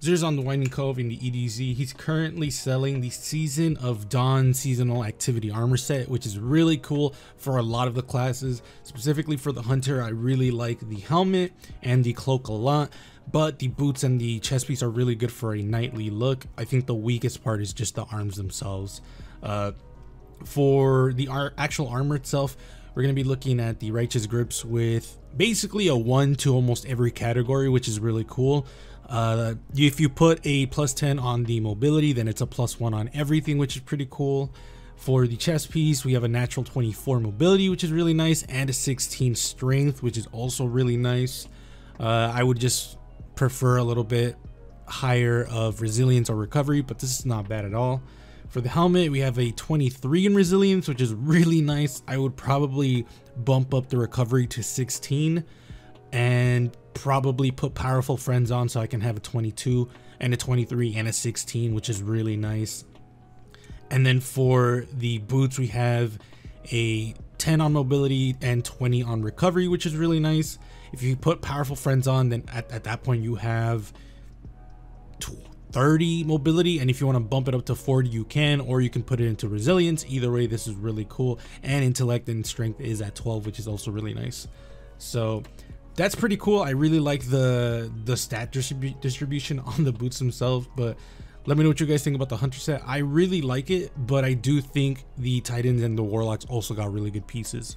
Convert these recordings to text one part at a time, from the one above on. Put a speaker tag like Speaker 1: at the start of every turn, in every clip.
Speaker 1: Xur's on the Winding Cove in the EDZ. He's currently selling the Season of Dawn seasonal activity armor set, which is really cool for a lot of the classes. Specifically for the Hunter, I really like the helmet and the cloak a lot, but the boots and the chest piece are really good for a knightly look. I think the weakest part is just the arms themselves. Uh, for the ar actual armor itself, we're going to be looking at the Righteous Grips with basically a 1 to almost every category, which is really cool. Uh, if you put a plus 10 on the mobility, then it's a plus 1 on everything, which is pretty cool. For the chest piece, we have a natural 24 mobility, which is really nice, and a 16 strength, which is also really nice. Uh, I would just prefer a little bit higher of resilience or recovery, but this is not bad at all. For the helmet, we have a 23 in resilience, which is really nice. I would probably bump up the recovery to 16 and probably put powerful friends on so I can have a 22 and a 23 and a 16 which is really nice. And then for the boots we have a 10 on mobility and 20 on recovery which is really nice. If you put powerful friends on then at, at that point you have 30 mobility and if you want to bump it up to 40 you can or you can put it into resilience. Either way this is really cool. And intellect and strength is at 12 which is also really nice. So that's pretty cool. I really like the the stat distribu distribution on the boots themselves, but let me know what you guys think about the hunter set. I really like it, but I do think the titans and the warlocks also got really good pieces.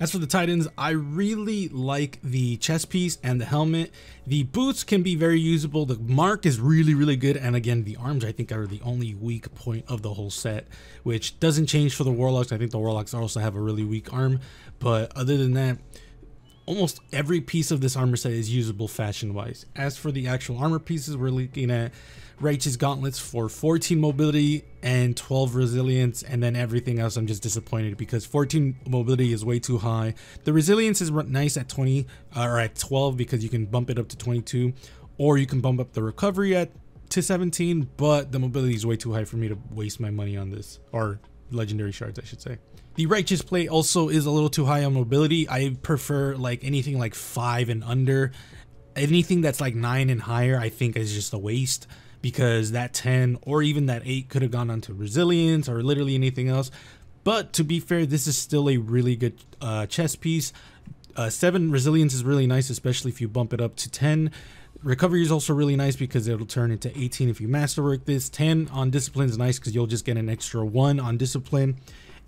Speaker 1: As for the Titans, I really like the chest piece and the helmet. The boots can be very usable. The mark is really, really good. And again, the arms I think are the only weak point of the whole set, which doesn't change for the Warlocks. I think the Warlocks also have a really weak arm. But other than that, almost every piece of this armor set is usable fashion wise. As for the actual armor pieces, we're looking at Righteous Gauntlets for 14 mobility and 12 resilience, and then everything else I'm just disappointed because 14 mobility is way too high. The resilience is nice at 20 uh, or at 12 because you can bump it up to 22, or you can bump up the recovery at to 17, but the mobility is way too high for me to waste my money on this, or legendary shards, I should say. The Righteous Plate also is a little too high on mobility. I prefer like anything like 5 and under. Anything that's like 9 and higher I think is just a waste because that 10 or even that 8 could have gone onto resilience or literally anything else. But to be fair, this is still a really good uh, chest piece. Uh, 7 resilience is really nice, especially if you bump it up to 10. Recovery is also really nice because it'll turn into 18 if you masterwork this. 10 on discipline is nice because you'll just get an extra 1 on discipline.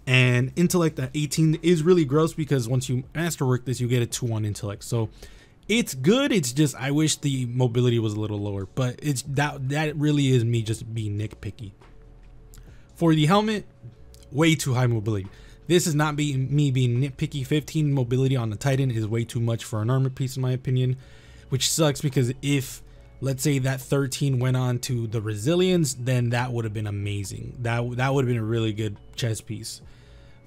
Speaker 1: And intellect at 18 is really gross because once you masterwork this you get a 2 on intellect. So it's good it's just i wish the mobility was a little lower but it's that that really is me just being nitpicky. For the helmet way too high mobility. This is not being me being nitpicky. 15 mobility on the titan is way too much for an armor piece in my opinion which sucks because if let's say that 13 went on to the resilience then that would have been amazing. That that would have been a really good chess piece.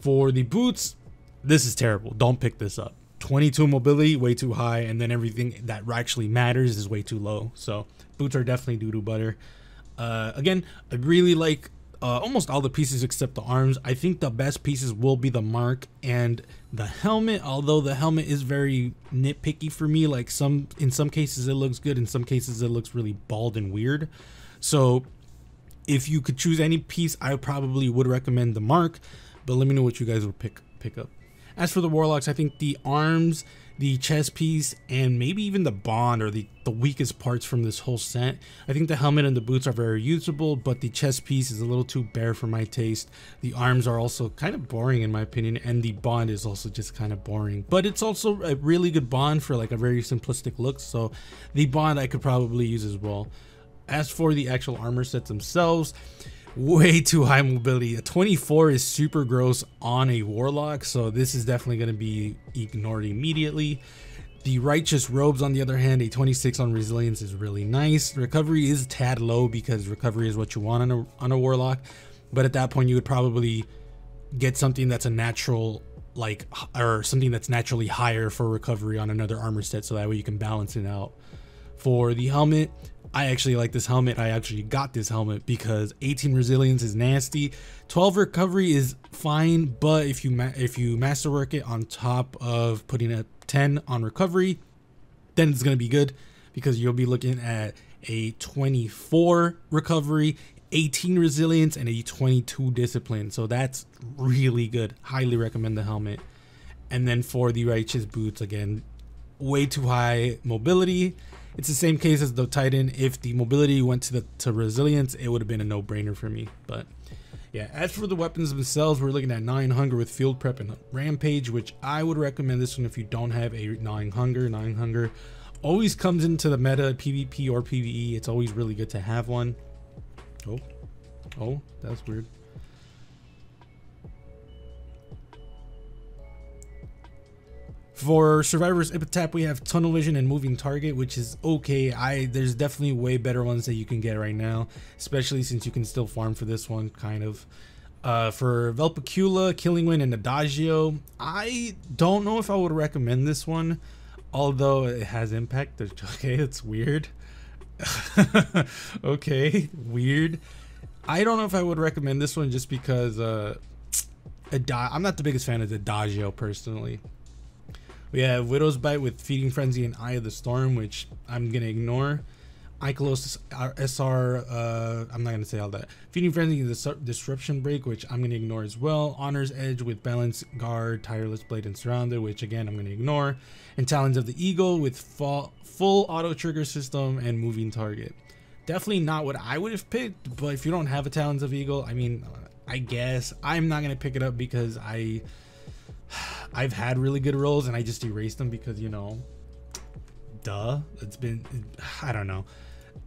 Speaker 1: For the boots this is terrible. Don't pick this up. 22 mobility way too high and then everything that actually matters is way too low. So boots are definitely doo-doo butter. Uh, again i really like uh, almost all the pieces except the arms. I think the best pieces will be the mark and the helmet, although the helmet is very nitpicky for me. Like some, in some cases it looks good, in some cases it looks really bald and weird. So if you could choose any piece, I probably would recommend the mark, but let me know what you guys would pick pick up. As for the Warlocks, I think the arms the chest piece and maybe even the bond are the, the weakest parts from this whole set. I think the helmet and the boots are very usable, but the chest piece is a little too bare for my taste. The arms are also kind of boring in my opinion, and the bond is also just kind of boring. But it's also a really good bond for like a very simplistic look, so the bond I could probably use as well. As for the actual armor sets themselves, way too high mobility. A 24 is super gross on a warlock, so this is definitely going to be ignored immediately. The righteous robes, on the other hand, a 26 on resilience is really nice. Recovery is tad low because recovery is what you want on a, on a warlock, but at that point you would probably get something that's a natural like or something that's naturally higher for recovery on another armor set so that way you can balance it out. For the helmet, I actually like this helmet. I actually got this helmet because 18 resilience is nasty. 12 recovery is fine, but if you if you masterwork it on top of putting a 10 on recovery, then it's going to be good because you'll be looking at a 24 recovery, 18 resilience, and a 22 discipline. So that's really good. Highly recommend the helmet. And then for the righteous boots, again, way too high mobility. It's the same case as the Titan. If the mobility went to the to resilience, it would have been a no-brainer for me. But yeah, as for the weapons themselves, we're looking at 9 Hunger with Field Prep and Rampage, which I would recommend this one if you don't have a 9 Hunger. 9 Hunger always comes into the meta PvP or PvE. It's always really good to have one. Oh, oh, that's weird. For Survivor's Epitaph, we have Tunnel Vision and Moving Target, which is okay. I There's definitely way better ones that you can get right now, especially since you can still farm for this one, kind of. Uh, for Vulpecula, Killing Wind, and Adagio, I don't know if I would recommend this one, although it has impact. Okay, it's weird. okay, weird. I don't know if I would recommend this one just because uh, I'm not the biggest fan of Adagio personally. We have Widow's Bite with Feeding Frenzy and Eye of the Storm, which I'm to ignore. Ikelos SR, uh, I'm not to say all that. Feeding Frenzy is a Disruption Break, which I'm to ignore as well. Honor's Edge with Balance Guard, Tireless Blade, and Surrounded, which again I'm to ignore. And Talons of the Eagle with full, full auto trigger system and moving target. Definitely not what I would have picked, but if you don't have a Talons of Eagle, I mean, I guess I'm not to pick it up because I I've had really good rolls and I just erased them because you know, duh. It's been I don't know.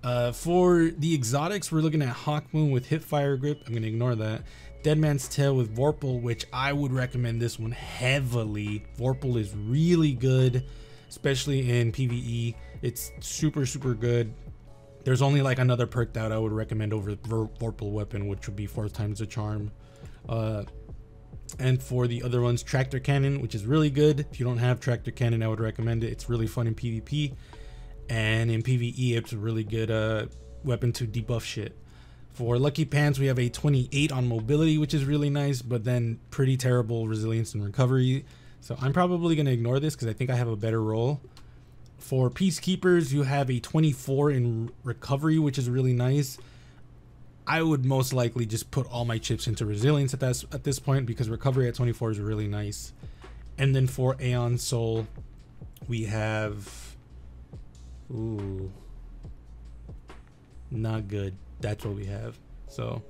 Speaker 1: Uh, for the exotics, we're looking at Hawkmoon with Hipfire Grip. I'm gonna ignore that. Dead Man's Tale with Vorpal, which I would recommend this one heavily. Vorpal is really good, especially in PvE. It's super super good. There's only like another perk that I would recommend over Vorpal Weapon, which would be fourth times the charm. Uh, and for the other ones tractor cannon which is really good. If you don't have tractor cannon i would recommend it. It's really fun in pvp. And in pve it's a really good uh, weapon to debuff shit. For lucky pants we have a 28 on mobility which is really nice but then pretty terrible resilience and recovery. So i'm probably going to ignore this because i think i have a better roll. For peacekeepers you have a 24 in recovery which is really nice I would most likely just put all my chips into resilience at this at this point because recovery at 24 is really nice. And then for Aeon Soul, we have ooh not good. That's what we have. So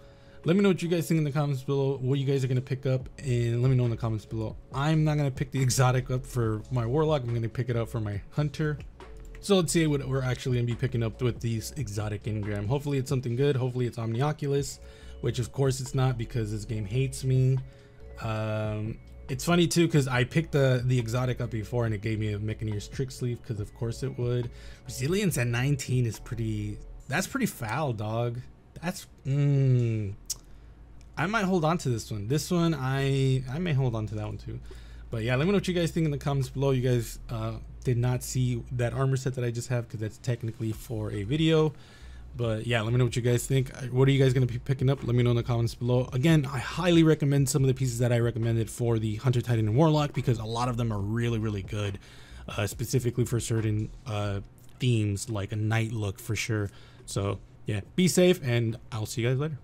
Speaker 1: let me know what you guys think in the comments below, what you guys are gonna pick up, and let me know in the comments below. I'm not gonna pick the exotic up for my warlock, I'm gonna pick it up for my hunter. So let's see what we're actually gonna be picking up with these exotic engram. Hopefully it's something good. Hopefully it's Omnioculus, which of course it's not because this game hates me. Um, it's funny too because I picked the the exotic up before and it gave me a Mechaneer's trick sleeve because of course it would. Resilience at 19 is pretty. That's pretty foul, dog. That's. Mm, I might hold on to this one. This one I I may hold on to that one too. But yeah, let me know what you guys think in the comments below. You guys uh, did not see that armor set that I just have because that's technically for a video. But yeah, let me know what you guys think. What are you guys going to be picking up? Let me know in the comments below. Again, I highly recommend some of the pieces that I recommended for the Hunter Titan and Warlock because a lot of them are really, really good. Uh, specifically for certain uh, themes like a night look for sure. So yeah, be safe and I'll see you guys later.